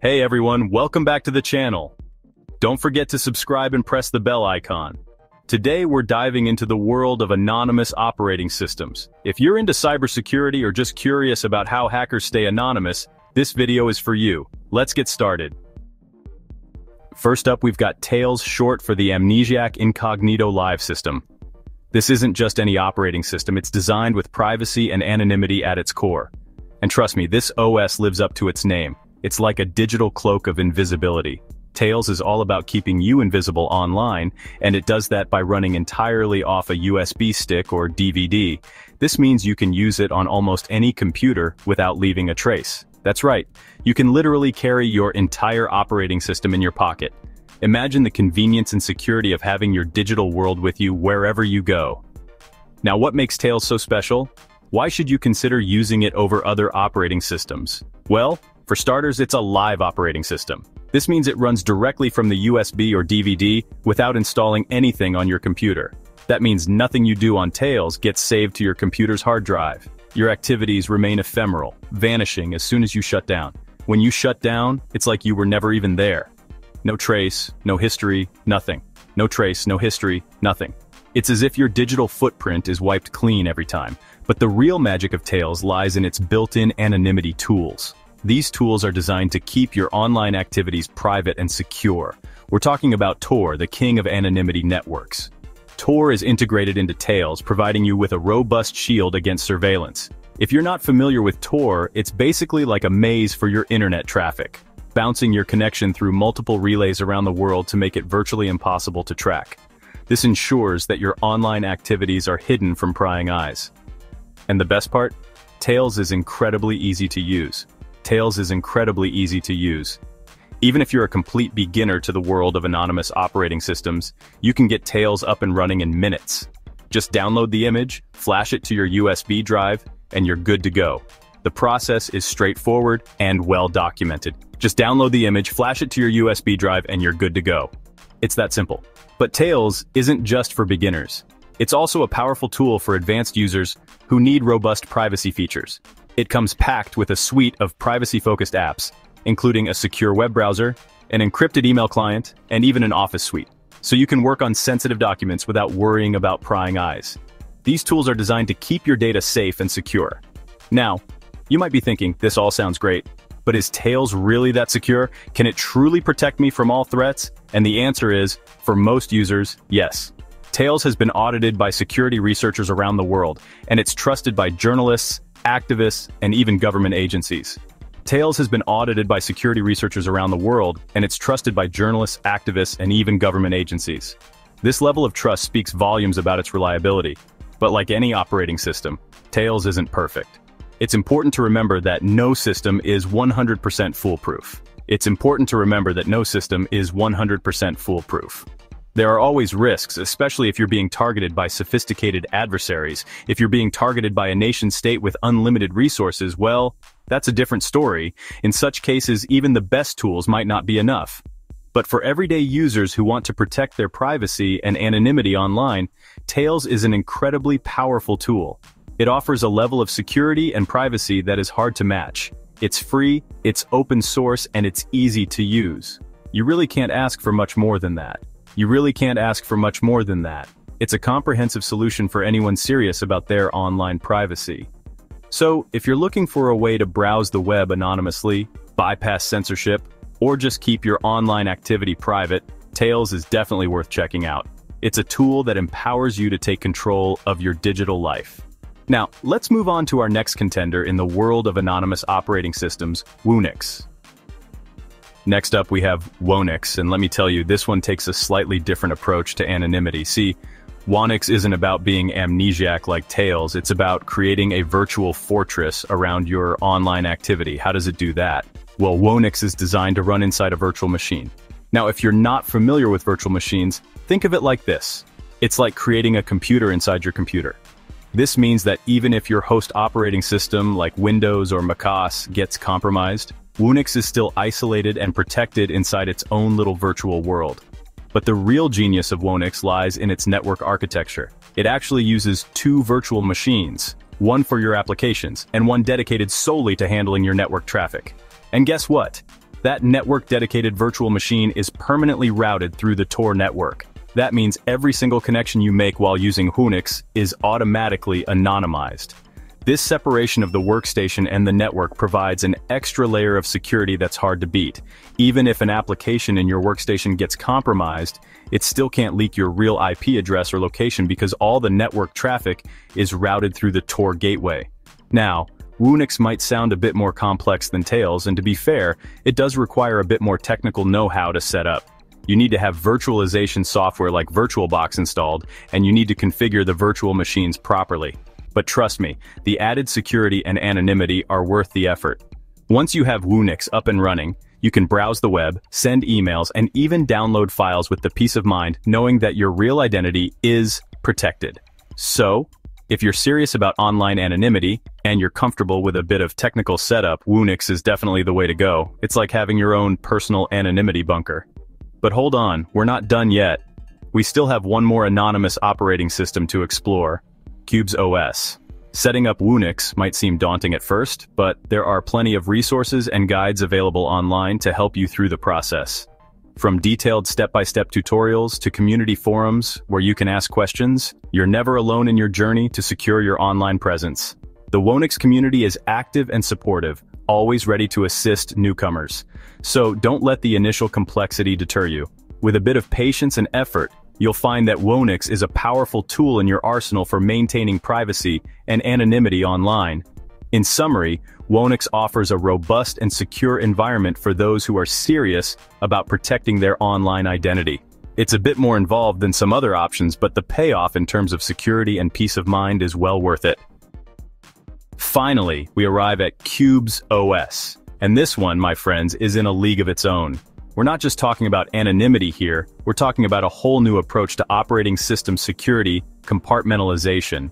Hey everyone, welcome back to the channel. Don't forget to subscribe and press the bell icon. Today we're diving into the world of anonymous operating systems. If you're into cybersecurity or just curious about how hackers stay anonymous, this video is for you. Let's get started. First up, we've got Tails, short for the Amnesiac Incognito Live system. This isn't just any operating system, it's designed with privacy and anonymity at its core. And trust me, this OS lives up to its name. It's like a digital cloak of invisibility. Tails is all about keeping you invisible online, and it does that by running entirely off a USB stick or DVD. This means you can use it on almost any computer without leaving a trace. That's right, you can literally carry your entire operating system in your pocket. Imagine the convenience and security of having your digital world with you wherever you go. Now what makes Tails so special? Why should you consider using it over other operating systems? Well, for starters, it's a live operating system. This means it runs directly from the USB or DVD without installing anything on your computer. That means nothing you do on Tails gets saved to your computer's hard drive. Your activities remain ephemeral, vanishing as soon as you shut down. When you shut down, it's like you were never even there. No trace, no history, nothing. No trace, no history, nothing. It's as if your digital footprint is wiped clean every time. But the real magic of Tails lies in its built-in anonymity tools. These tools are designed to keep your online activities private and secure. We're talking about Tor, the king of anonymity networks. Tor is integrated into Tails, providing you with a robust shield against surveillance. If you're not familiar with Tor, it's basically like a maze for your internet traffic, bouncing your connection through multiple relays around the world to make it virtually impossible to track. This ensures that your online activities are hidden from prying eyes. And the best part? Tails is incredibly easy to use. Tails is incredibly easy to use. Even if you're a complete beginner to the world of anonymous operating systems, you can get Tails up and running in minutes. Just download the image, flash it to your USB drive, and you're good to go. The process is straightforward and well documented. Just download the image, flash it to your USB drive, and you're good to go. It's that simple. But Tails isn't just for beginners. It's also a powerful tool for advanced users who need robust privacy features. It comes packed with a suite of privacy-focused apps, including a secure web browser, an encrypted email client, and even an office suite, so you can work on sensitive documents without worrying about prying eyes. These tools are designed to keep your data safe and secure. Now, you might be thinking, this all sounds great, but is Tails really that secure? Can it truly protect me from all threats? And the answer is, for most users, yes. Tails has been audited by security researchers around the world, and it's trusted by journalists, activists, and even government agencies. Tails has been audited by security researchers around the world, and it's trusted by journalists, activists, and even government agencies. This level of trust speaks volumes about its reliability. But like any operating system, Tails isn't perfect. It's important to remember that no system is 100% foolproof. It's important to remember that no system is 100% foolproof. There are always risks, especially if you're being targeted by sophisticated adversaries. If you're being targeted by a nation state with unlimited resources, well, that's a different story. In such cases, even the best tools might not be enough. But for everyday users who want to protect their privacy and anonymity online, Tails is an incredibly powerful tool. It offers a level of security and privacy that is hard to match. It's free, it's open source, and it's easy to use. You really can't ask for much more than that. You really can't ask for much more than that. It's a comprehensive solution for anyone serious about their online privacy. So, if you're looking for a way to browse the web anonymously, bypass censorship, or just keep your online activity private, Tails is definitely worth checking out. It's a tool that empowers you to take control of your digital life. Now, let's move on to our next contender in the world of anonymous operating systems, Whonix. Next up we have Whonix, and let me tell you, this one takes a slightly different approach to anonymity. See, Whonix isn't about being amnesiac like Tails, it's about creating a virtual fortress around your online activity. How does it do that? Well, Whonix is designed to run inside a virtual machine. Now, if you're not familiar with virtual machines, think of it like this. It's like creating a computer inside your computer. This means that even if your host operating system like Windows or macOS gets compromised, Whonix is still isolated and protected inside its own little virtual world. But the real genius of Whonix lies in its network architecture. It actually uses two virtual machines, one for your applications, and one dedicated solely to handling your network traffic. And guess what? that network-dedicated virtual machine is permanently routed through the Tor network. That means every single connection you make while using Whonix is automatically anonymized. This separation of the workstation and the network provides an extra layer of security that's hard to beat. Even if an application in your workstation gets compromised, it still can't leak your real IP address or location because all the network traffic is routed through the Tor gateway. Now, Whonix might sound a bit more complex than Tails, and to be fair, it does require a bit more technical know-how to set up. You need to have virtualization software like VirtualBox installed, and you need to configure the virtual machines properly. But trust me, the added security and anonymity are worth the effort. Once you have Whonix up and running, you can browse the web, send emails, and even download files with the peace of mind knowing that your real identity is protected. So, if you're serious about online anonymity, and you're comfortable with a bit of technical setup, Whonix is definitely the way to go. It's like having your own personal anonymity bunker. But hold on, we're not done yet. We still have one more anonymous operating system to explore, Qubes OS. Setting up Whonix might seem daunting at first, but there are plenty of resources and guides available online to help you through the process. From detailed step-by-step -step tutorials to community forums where you can ask questions, you're never alone in your journey to secure your online presence. The Whonix community is active and supportive, always ready to assist newcomers. So don't let the initial complexity deter you. With a bit of patience and effort, you'll find that Whonix is a powerful tool in your arsenal for maintaining privacy and anonymity online. In summary, Whonix offers a robust and secure environment for those who are serious about protecting their online identity. It's a bit more involved than some other options, but the payoff in terms of security and peace of mind is well worth it. Finally, we arrive at Qubes OS. And this one, my friends, is in a league of its own. We're not just talking about anonymity here, we're talking about a whole new approach to operating system security, compartmentalization.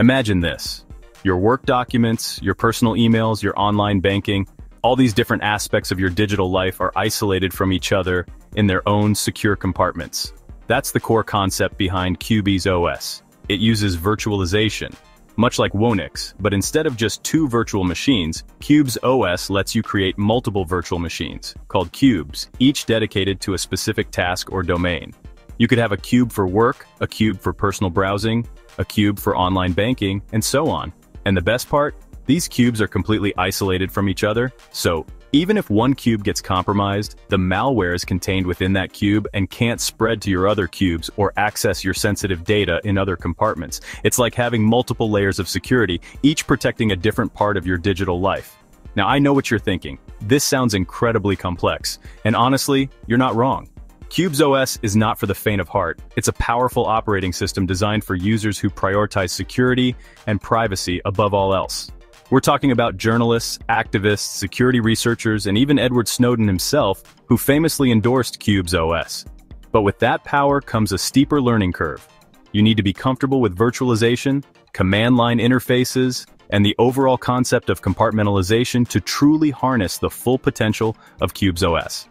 Imagine this. Your work documents, your personal emails, your online banking, all these different aspects of your digital life are isolated from each other in their own secure compartments. That's the core concept behind Qubes OS. It uses virtualization, much like Whonix, but instead of just two virtual machines, Qubes OS lets you create multiple virtual machines, called cubes, each dedicated to a specific task or domain. You could have a cube for work, a cube for personal browsing, a cube for online banking, and so on. And the best part? These cubes are completely isolated from each other, so even if one cube gets compromised, the malware is contained within that cube and can't spread to your other cubes or access your sensitive data in other compartments. It's like having multiple layers of security, each protecting a different part of your digital life. Now I know what you're thinking. This sounds incredibly complex. And honestly, you're not wrong. Qubes OS is not for the faint of heart. It's a powerful operating system designed for users who prioritize security and privacy above all else. We're talking about journalists, activists, security researchers, and even Edward Snowden himself, who famously endorsed Qubes OS. But with that power comes a steeper learning curve. You need to be comfortable with virtualization, command line interfaces, and the overall concept of compartmentalization to truly harness the full potential of Qubes OS.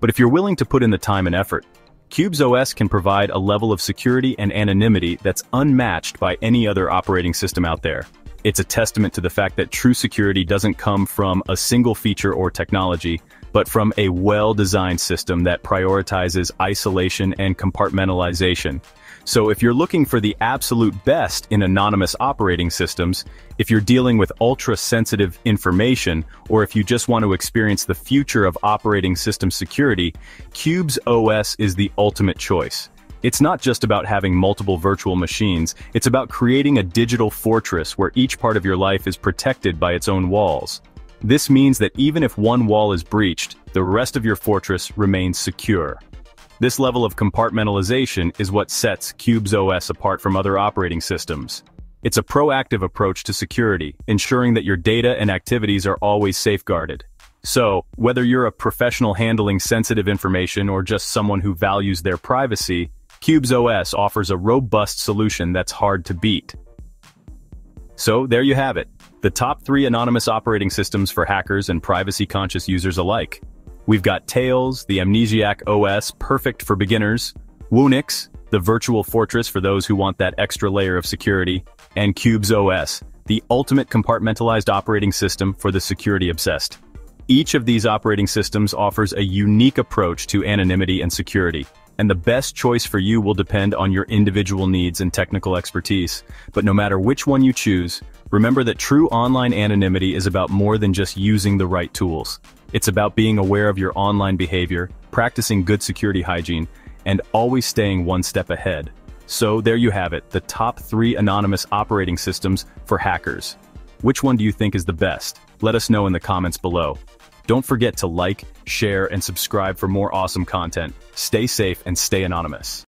But if you're willing to put in the time and effort, Qubes OS can provide a level of security and anonymity that's unmatched by any other operating system out there. It's a testament to the fact that true security doesn't come from a single feature or technology, but from a well-designed system that prioritizes isolation and compartmentalization. So if you're looking for the absolute best in anonymous operating systems, if you're dealing with ultra-sensitive information, or if you just want to experience the future of operating system security, Qubes OS is the ultimate choice. It's not just about having multiple virtual machines, it's about creating a digital fortress where each part of your life is protected by its own walls. This means that even if one wall is breached, the rest of your fortress remains secure. This level of compartmentalization is what sets Qubes OS apart from other operating systems. It's a proactive approach to security, ensuring that your data and activities are always safeguarded. So, whether you're a professional handling sensitive information or just someone who values their privacy, Qubes OS offers a robust solution that's hard to beat. So there you have it, the top three anonymous operating systems for hackers and privacy-conscious users alike. We've got Tails, the Amnesiac OS, perfect for beginners, Whonix, the virtual fortress for those who want that extra layer of security, and Qubes OS, the ultimate compartmentalized operating system for the security-obsessed. Each of these operating systems offers a unique approach to anonymity and security, and the best choice for you will depend on your individual needs and technical expertise. But no matter which one you choose, remember that true online anonymity is about more than just using the right tools. It's about being aware of your online behavior, practicing good security hygiene, and always staying one step ahead. So there you have it, the top three anonymous operating systems for hackers. Which one do you think is the best? Let us know in the comments below. Don't forget to like, share, and subscribe for more awesome content. Stay safe and stay anonymous.